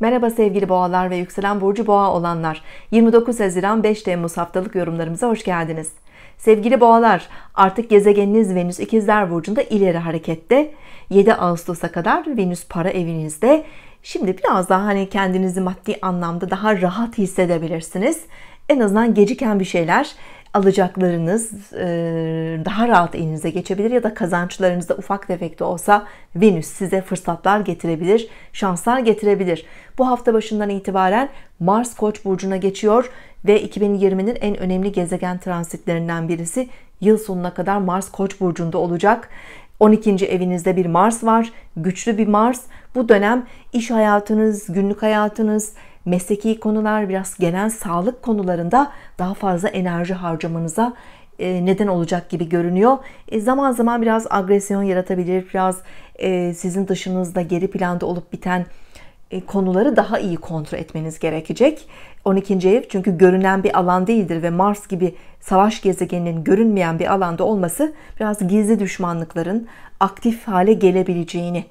Merhaba sevgili boğalar ve yükselen burcu boğa olanlar. 29 Haziran 5 Temmuz haftalık yorumlarımıza hoş geldiniz. Sevgili boğalar, artık gezegeniniz Venüs İkizler burcunda ileri harekette. 7 Ağustos'a kadar Venüs para evinizde. Şimdi biraz daha hani kendinizi maddi anlamda daha rahat hissedebilirsiniz. En azından geciken bir şeyler alacaklarınız daha rahat elinize geçebilir ya da kazançlarınızda ufak tefek de olsa Venüs size fırsatlar getirebilir, şanslar getirebilir. Bu hafta başından itibaren Mars Koç burcuna geçiyor ve 2020'nin en önemli gezegen transitlerinden birisi yıl sonuna kadar Mars Koç burcunda olacak. 12. evinizde bir Mars var. Güçlü bir Mars. Bu dönem iş hayatınız, günlük hayatınız, mesleki konular, biraz genel sağlık konularında daha fazla enerji harcamanıza e, neden olacak gibi görünüyor. E, zaman zaman biraz agresyon yaratabilir, biraz e, sizin dışınızda geri planda olup biten konuları daha iyi kontrol etmeniz gerekecek. 12. ev çünkü görünen bir alan değildir ve Mars gibi savaş gezegeninin görünmeyen bir alanda olması biraz gizli düşmanlıkların aktif hale gelebileceğini,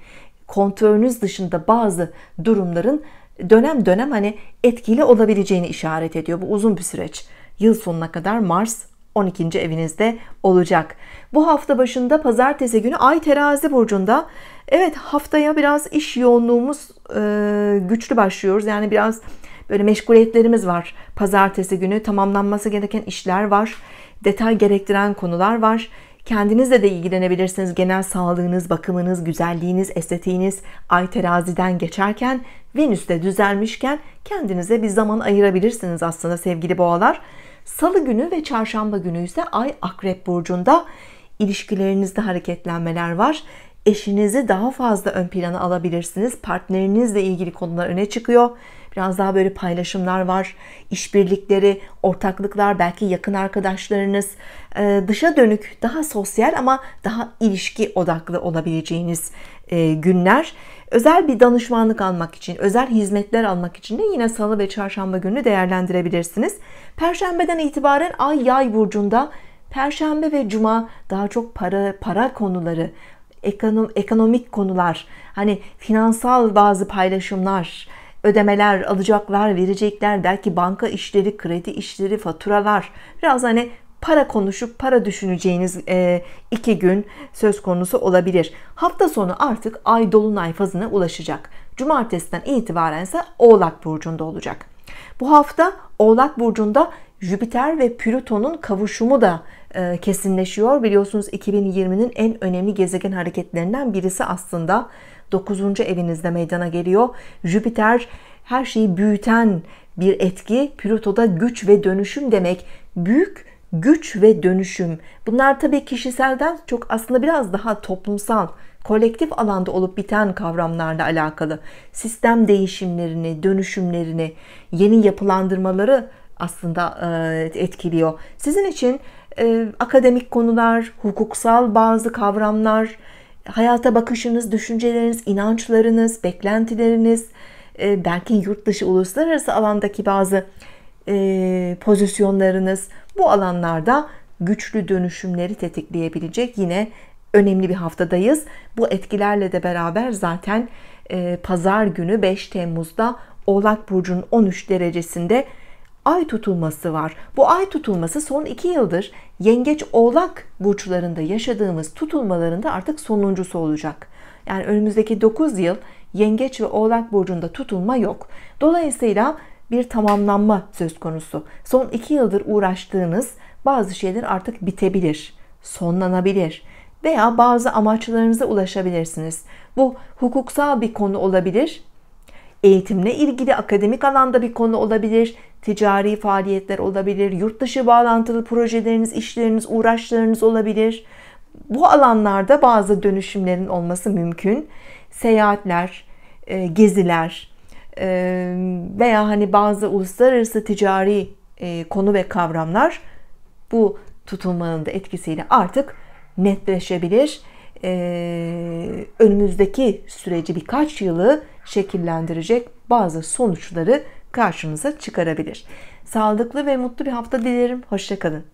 kontrolünüz dışında bazı durumların dönem dönem hani etkili olabileceğini işaret ediyor. Bu uzun bir süreç. Yıl sonuna kadar Mars 12. evinizde olacak. Bu hafta başında pazartesi günü Ay terazi burcunda. Evet haftaya biraz iş yoğunluğumuz e, güçlü başlıyoruz. Yani biraz böyle meşguliyetlerimiz var. Pazartesi günü tamamlanması gereken işler var. Detay gerektiren konular var. Kendinizle de ilgilenebilirsiniz. Genel sağlığınız, bakımınız, güzelliğiniz, estetiğiniz ay teraziden geçerken Venüs'te düzelmişken kendinize bir zaman ayırabilirsiniz aslında sevgili boğalar. Salı günü ve çarşamba günü ise ay akrep burcunda ilişkilerinizde hareketlenmeler var. Eşinizi daha fazla ön plana alabilirsiniz. Partnerinizle ilgili konular öne çıkıyor. Biraz daha böyle paylaşımlar var. işbirlikleri, ortaklıklar, belki yakın arkadaşlarınız, e, dışa dönük, daha sosyal ama daha ilişki odaklı olabileceğiniz e, günler. Özel bir danışmanlık almak için, özel hizmetler almak için de yine salı ve çarşamba günü değerlendirebilirsiniz. Perşembeden itibaren ay yay burcunda Perşembe ve cuma daha çok para para konuları, ekonom, ekonomik konular, hani finansal bazı paylaşımlar, ödemeler, alacaklar, verecekler, belki banka işleri, kredi işleri, faturalar, biraz hani para konuşup para düşüneceğiniz e, iki gün söz konusu olabilir. Hafta sonu artık ay dolunay fazına ulaşacak. Cumartesiden itibaren ise Oğlak burcunda olacak. Bu hafta Oğlak burcunda Jüpiter ve Plüton'un kavuşumu da e, kesinleşiyor. Biliyorsunuz 2020'nin en önemli gezegen hareketlerinden birisi aslında 9. evinizde meydana geliyor. Jüpiter her şeyi büyüten bir etki. Plüto'da güç ve dönüşüm demek. Büyük güç ve dönüşüm. Bunlar tabii kişiselden çok aslında biraz daha toplumsal, kolektif alanda olup biten kavramlarla alakalı. Sistem değişimlerini, dönüşümlerini, yeni yapılandırmaları aslında e, etkiliyor. Sizin için e, akademik konular, hukuksal bazı kavramlar, hayata bakışınız, düşünceleriniz, inançlarınız, beklentileriniz, e, belki yurt dışı uluslararası alandaki bazı pozisyonlarınız bu alanlarda güçlü dönüşümleri tetikleyebilecek yine önemli bir haftadayız. Bu etkilerle de beraber zaten pazar günü 5 Temmuz'da Oğlak Burcu'nun 13 derecesinde ay tutulması var. Bu ay tutulması son iki yıldır yengeç oğlak burçlarında yaşadığımız tutulmalarında artık sonuncusu olacak. Yani önümüzdeki 9 yıl yengeç ve oğlak burcunda tutulma yok. Dolayısıyla bir tamamlanma söz konusu. Son iki yıldır uğraştığınız bazı şeyler artık bitebilir, sonlanabilir veya bazı amaçlarınıza ulaşabilirsiniz. Bu hukuksal bir konu olabilir, eğitimle ilgili akademik alanda bir konu olabilir, ticari faaliyetler olabilir, yurt dışı bağlantılı projeleriniz, işleriniz, uğraşlarınız olabilir. Bu alanlarda bazı dönüşümlerin olması mümkün. Seyahatler, e, geziler e, veya hani bazı uluslararası ticari e, konu ve kavramlar bu tutulmanın da etkisiyle artık netleşebilir. Önümüzdeki süreci birkaç yılı şekillendirecek bazı sonuçları karşınıza çıkarabilir. Sağlıklı ve mutlu bir hafta dilerim. Hoşçakalın.